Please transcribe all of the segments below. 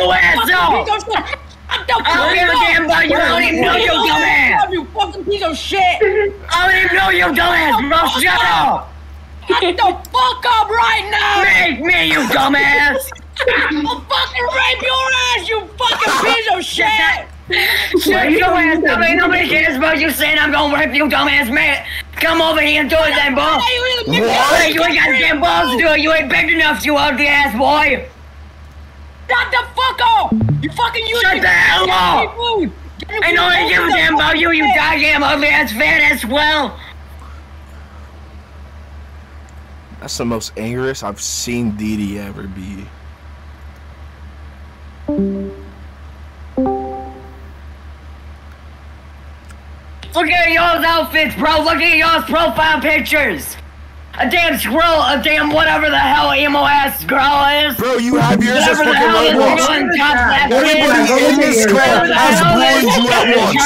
your ass Fucking up! piece of shit. Shut the I don't give a damn about you. I don't even know you, dumbass. You fucking piece of shit. I don't even know you, dumbass, bro. Shut up! Shut the fuck up right now. Make me, you dumbass! I'll fucking rape your ass, you fucking piece of shit. Shut your ass up! Ain't nobody cares about you saying I'm gonna rape you, dumbass man! Come over here and do it then, bro! Hey, you little bitch. Hey, you ain't got damn balls to do it! You ain't big enough, you ugly ass boy! Shut the fuck up. You fucking use Shut the hell up. Food. Ain't nobody give a damn about you, you goddamn ugly ass fat ass well! That's the most angriest I've seen Dee Dee ever be. Look at y'all's outfits, bro! Look at y'all's profile pictures! A damn squirrel, a damn whatever the hell emo ass girl is! Bro, you have yours as Whatever the fucking hell is Roblox. going top left Everybody in this crowd has bullied you at once.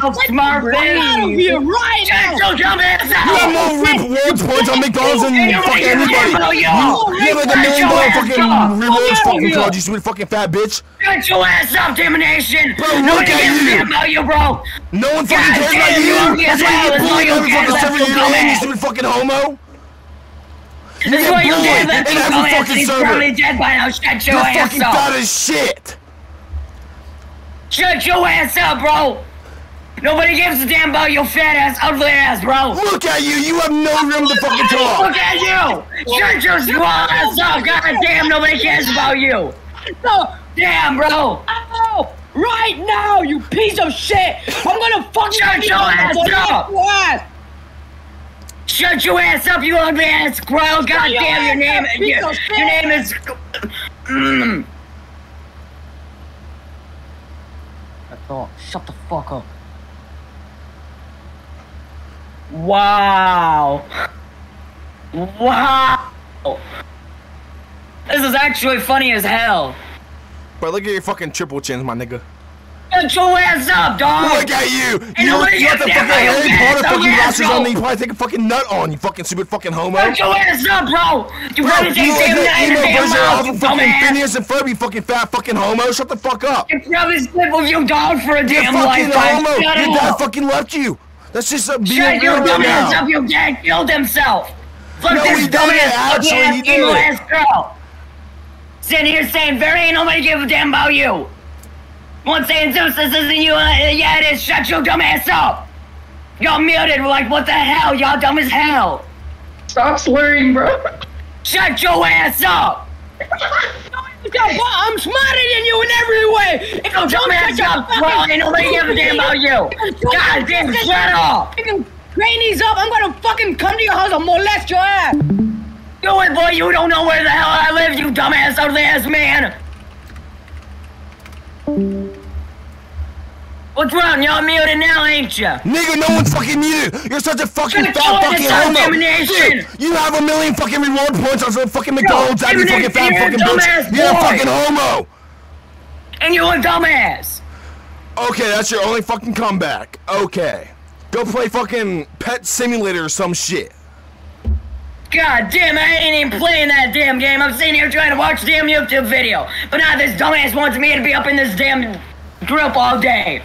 Elf smart Right out of here, right now. Shut your dumb ass You have out! more rewards points on McDonald's than Ain't nobody fucking give a damn about anybody. you! You have like a Shut million your dollar ass fucking up. rewards Fuck fucking you. card, you stupid fucking fat bitch. Shut your ass up, Domination! Bro, Nobody look at gives a you. damn about you, bro! No one fucking God cares damn, about you you. ugly That's as why you hell. get bullied That's every why you fucking get server left you're so in, you dumbass. stupid fucking homo. You is why you did that, you every dumbass! He's server. probably dead by now, shut your You're ass fucking up! fat as shit. Shut your ass up, bro! Nobody gives a damn about your fat ass, ugly ass, bro! Look at you. You have no room to fucking talk. Look at you! Shut your small ass up! God damn, nobody cares about you! No. Damn, bro! Ow! Right now, you piece of shit! I'm gonna fucking Shut your ass up. Your ass. Shut your ass up, you ugly ass squirrel! God your damn, your ass name, up, your, your name is. Mm. That's all. Shut the fuck up. Wow! Wow! This is actually funny as hell. But look at your fucking triple chins, my nigga. Shut your ass up, dog! Look at you! You, you got the fucking damn Harry Potter fucking glasses on, you probably take a fucking nut on, you fucking stupid fucking homo. Shut your ass up, bro! You Bro, you take damn emo in damn version mouth, you fucking dumbass! Phineas and Ferb, you fucking fat fucking homo. Shut the fuck up. You probably slept with your dog for a You're damn fucking lifetime. homo. Shut Your dad fucking left you. That's just a being Shut your real dumb right ass now. up, your dad killed himself! Look No, this he dumb didn't, ass actually, ugly he ass emo ass girl! Sitting here saying, very ain't nobody give a damn about you! One saying Zeus, this isn't you, uh, yeah it is, shut your dumb ass up! Y'all muted, we're like, what the hell, y'all dumb as hell! Stop slurring, bro. Shut your ass up! I'm smarter than you in every way. If you don't shut your up, fucking- ain't nobody give a damn about you! God damn, shut up! grannies up, I'm gonna fucking come to your house and molest your ass. Do it, boy, you don't know where the hell I live, you dumbass, ugly ass man! What's wrong? Y'all muted now, ain't ya? Nigga, no one's fucking muted. You're such a fucking fat fucking homo. Dude, you have a million fucking reward points on some fucking McDonald's of your fucking fat fucking bitch. You're a fucking homo. And you're a dumbass! Okay, that's your only fucking comeback. Okay. Go play fucking Pet Simulator or some shit. God damn, I ain't even playing that damn game. I'm sitting here trying to watch damn YouTube video. But now this dumbass wants me to be up in this damn group all day.